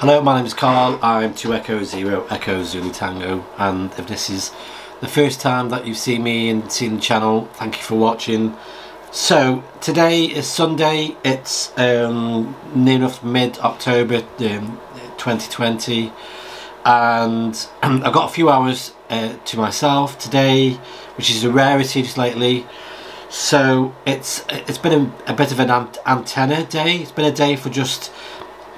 Hello, my name is Carl. I'm 2 Echo 0 Echo Zulu Tango and if this is the first time that you've seen me and seen the channel, thank you for watching. So, today is Sunday, it's um, near enough mid-October um, 2020 and I've got a few hours uh, to myself today which is a rarity just lately so it's it's been a, a bit of an antenna day it's been a day for just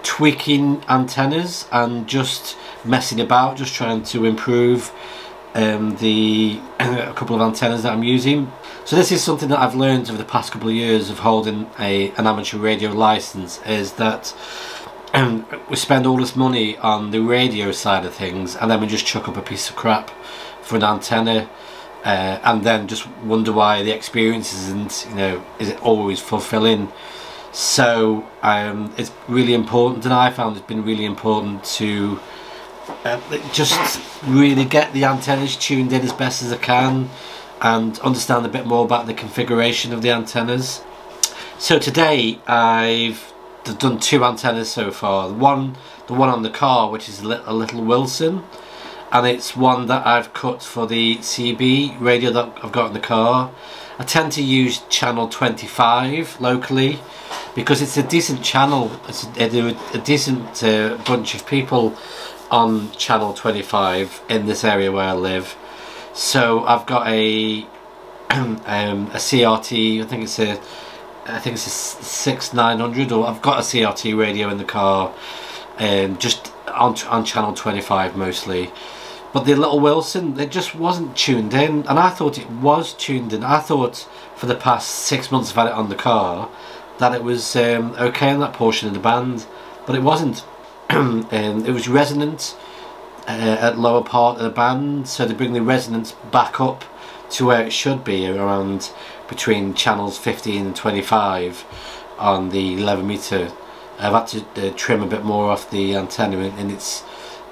tweaking antennas and just messing about, just trying to improve um, the a couple of antennas that I'm using. So this is something that I've learned over the past couple of years of holding a an amateur radio license is that um, we spend all this money on the radio side of things and then we just chuck up a piece of crap for an antenna uh, and then just wonder why the experience isn't, you know, is it always fulfilling so um, it's really important and I found it's been really important to uh, just really get the antennas tuned in as best as I can and understand a bit more about the configuration of the antennas. So today I've done two antennas so far. The one, the one on the car which is a little Wilson and it's one that I've cut for the CB radio that I've got in the car. I tend to use channel 25 locally because it's a decent channel. It's a, a decent uh, bunch of people on channel 25 in this area where I live. So I've got a um, a CRT. I think it's a I think it's a six nine hundred, or I've got a CRT radio in the car, and um, just on on channel 25 mostly. But the little Wilson, it just wasn't tuned in, and I thought it was tuned in. I thought for the past six months I've had it on the car that it was um, okay in that portion of the band, but it wasn't. um, it was resonant uh, at lower part of the band, so to bring the resonance back up to where it should be, around between channels 15 and 25 on the 11 meter. I've had to uh, trim a bit more off the antenna and it's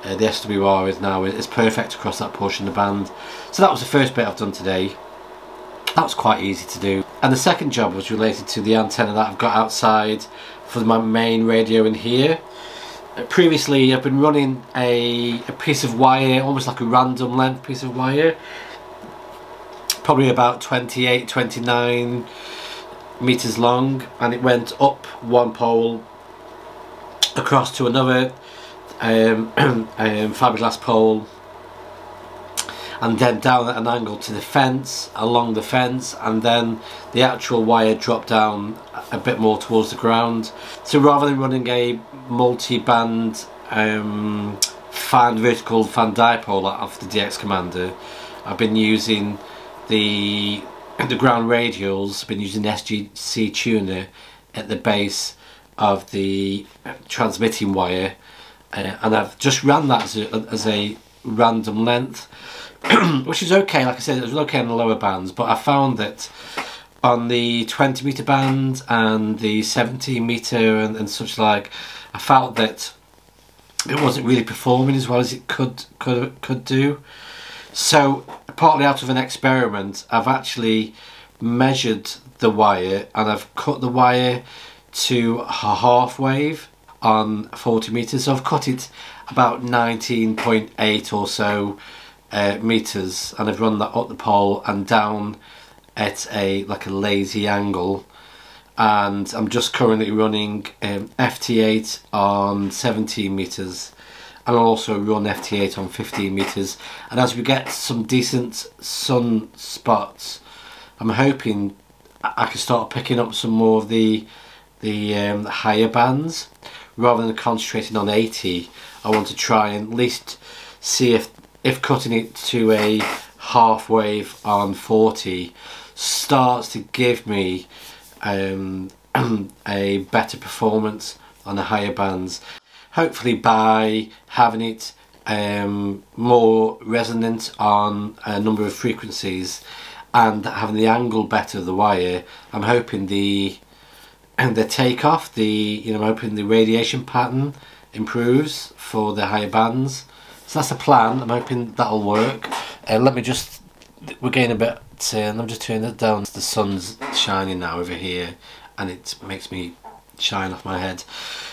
uh, the SWR is now it's perfect across that portion of the band. So that was the first bit I've done today. That was quite easy to do. And the second job was related to the antenna that I've got outside for my main radio in here. Uh, previously I've been running a, a piece of wire, almost like a random length piece of wire. Probably about 28, 29 meters long and it went up one pole across to another um, um, fiberglass pole and then down at an angle to the fence, along the fence, and then the actual wire dropped down a bit more towards the ground. So rather than running a multi-band um, fan vertical fan dipole off the DX Commander, I've been using the the ground radials, I've been using SGC tuner at the base of the transmitting wire uh, and I've just ran that as a, as a random length which is okay, like I said, it was okay on the lower bands, but I found that on the 20 meter band and the 17 meter and, and such like, I felt that it wasn't really performing as well as it could could could do. So partly out of an experiment, I've actually measured the wire and I've cut the wire to a half wave on 40 meters. So I've cut it about 19.8 or so uh, meters and I've run that up the pole and down at a like a lazy angle. And I'm just currently running um, FT8 on 17 meters and I'll also run FT8 on 15 meters. And as we get some decent sun spots I'm hoping I can start picking up some more of the the, um, higher bands rather than concentrating on 80 I want to try and at least see if if cutting it to a half wave on 40 starts to give me um, a better performance on the higher bands. Hopefully by having it um, more resonant on a number of frequencies and having the angle better of the wire I'm hoping the and the takeoff the you know I'm hoping the radiation pattern improves for the higher bands so that's the plan. I'm hoping that'll work. Uh, let me just, we're getting a bit, uh, I'm just turning it down. The sun's shining now over here and it makes me shine off my head.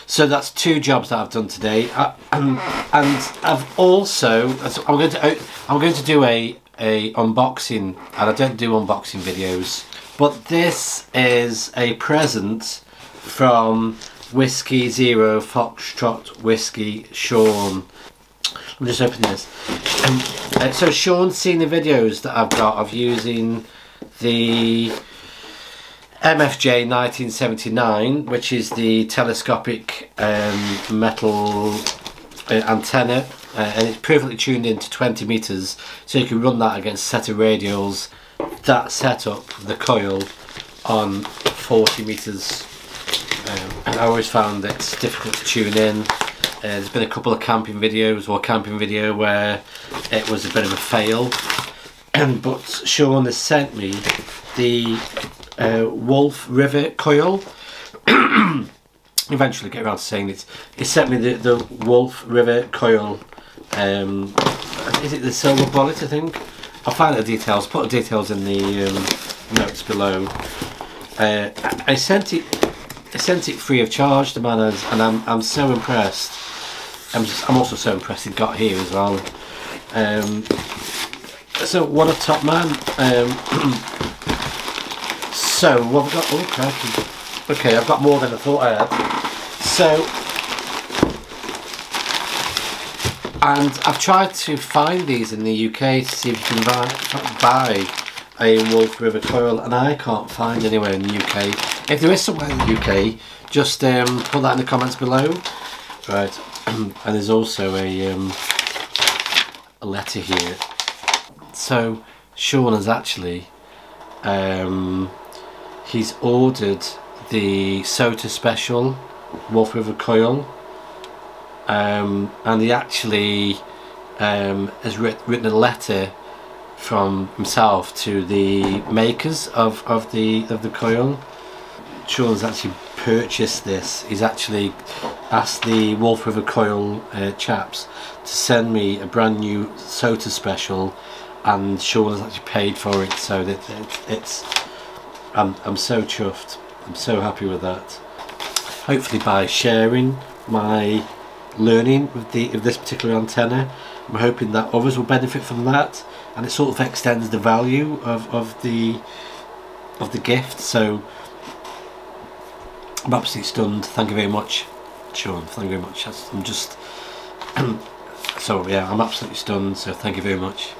So that's two jobs that I've done today, uh, and, and I've also I'm going to I'm going to do a a unboxing, and I don't do unboxing videos, but this is a present from Whiskey Zero Foxtrot Whiskey Shawn. I'm just opening this. Um, uh, so Shawn's seen the videos that I've got of using the MFJ 1979, which is the telescopic um, metal uh, antenna, uh, and it's perfectly tuned in to 20 meters, so you can run that against a set of radials. That set up the coil, on 40 meters. Um, and I always found it's difficult to tune in. Uh, there's been a couple of camping videos or camping video where it was a bit of a fail. but Shawn has sent me the uh, Wolf River coil. Eventually get around to saying it. He sent me the, the Wolf River coil. Um, is it the silver bullet I think? I'll find the details, put the details in the um, notes below. Uh, I sent it I sent it free of charge to Manners and I'm, I'm so impressed. I'm, just, I'm also so impressed it got here as well. Um, so what a top man. Um, So, what have we got? Oh, crikey. Okay, I've got more than I thought I had. So, and I've tried to find these in the UK to see if you can buy, buy a Wolf River coil, and I can't find anywhere in the UK. If there is somewhere in the UK, just um, put that in the comments below. Right, and there's also a, um, a letter here. So, Shawn has actually um, he's ordered the SOTA Special Wolf River Coil um, and he actually um, has writ written a letter from himself to the makers of, of the of the coil. Shawn's actually purchased this. He's actually asked the Wolf River Coil uh, chaps to send me a brand new SOTA special and Shawn has actually paid for it so that it, it's I'm, I'm so chuffed. I'm so happy with that. Hopefully by sharing my learning with the of this particular antenna, I'm hoping that others will benefit from that and it sort of extends the value of, of the of the gift. So I'm absolutely stunned. Thank you very much, Shawn. Thank you very much. I'm just so yeah, I'm absolutely stunned. So thank you very much.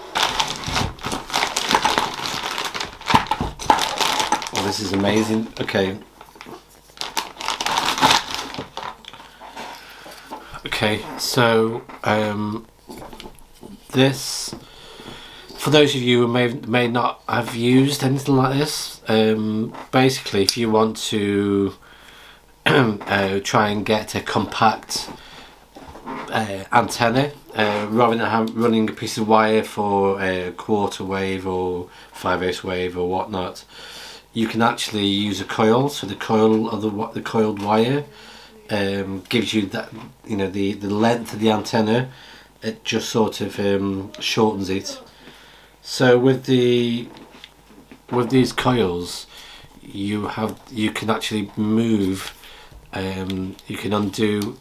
this is amazing. Okay. Okay, so um, this, for those of you who may may not have used anything like this, um, basically, if you want to uh, try and get a compact uh, antenna, uh, rather than running a piece of wire for a quarter wave or five eighths wave or whatnot, you can actually use a coil. So the coil of the, the coiled wire um, gives you that you know the the length of the antenna it just sort of um, shortens it so with the with these coils you have you can actually move um, you can undo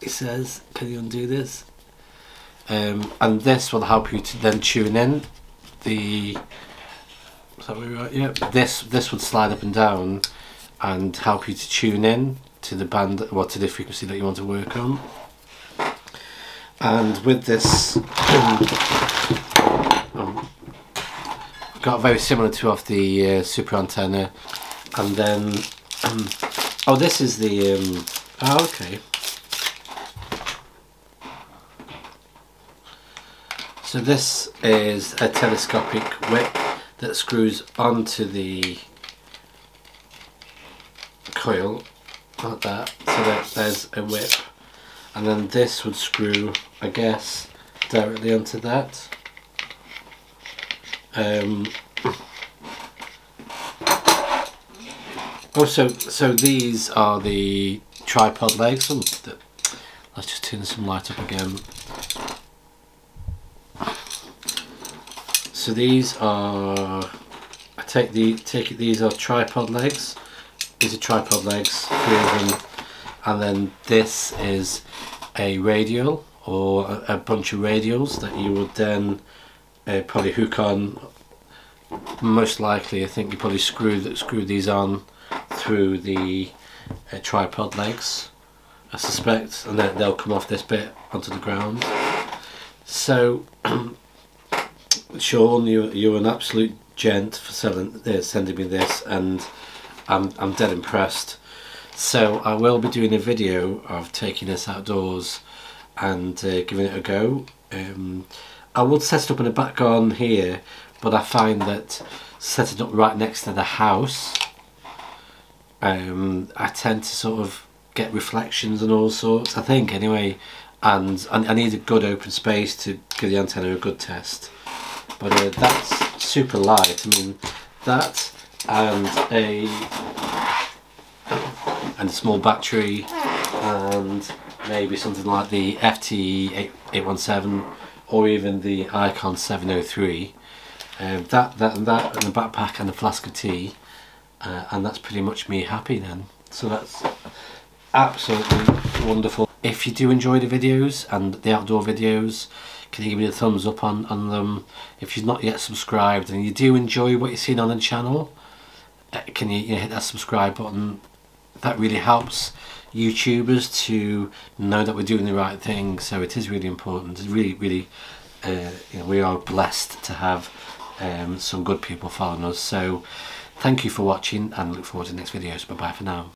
it says can you undo this um, and this will help you to then tune in the Is that right? Yeah. This this would slide up and down and help you to tune in to the band, well, to the frequency that you want to work on. And with this, got very similar to off the uh, super antenna, and then um, oh, this is the um, oh, okay. So this is a telescopic whip that screws onto the coil like that. So that there's a whip and then this would screw I guess directly onto that um, also so so these are the tripod legs. Oh, let's just turn some light up again. So these are I take the take it these are tripod legs. These are tripod legs, three of them, and then this is a radial or a, a bunch of radials that you would then uh, probably hook on. Most likely, I think you probably screw that screw these on through the uh, tripod legs. I suspect, and then they'll come off this bit onto the ground. So, Shawn, you you're an absolute gent for selling, uh, sending me this, and I'm I'm dead impressed. So I will be doing a video of taking this outdoors and uh, giving it a go. Um, I would set it up in a back garden here, but I find that setting up right next to the house, um, I tend to sort of get reflections and all sorts, I think anyway, and I, need a good open space to give the antenna a good test. But uh, that's super light, I mean, that and a and a small battery and maybe something like the FT817 or even the Icom 703 um, that, that and that and the backpack and the flask of tea uh, and that's pretty much me happy then. So that's absolutely wonderful. If you do enjoy the videos and the outdoor videos can you give me a thumbs up on, on them? If you've not yet subscribed and you do enjoy what you're seeing on the channel uh, can you, you know, hit that subscribe button that really helps YouTubers to know that we're doing the right thing. So it is really important. It's really really uh, you know, we are blessed to have um, some good people following us. So thank you for watching and look forward to the next videos. Bye bye for now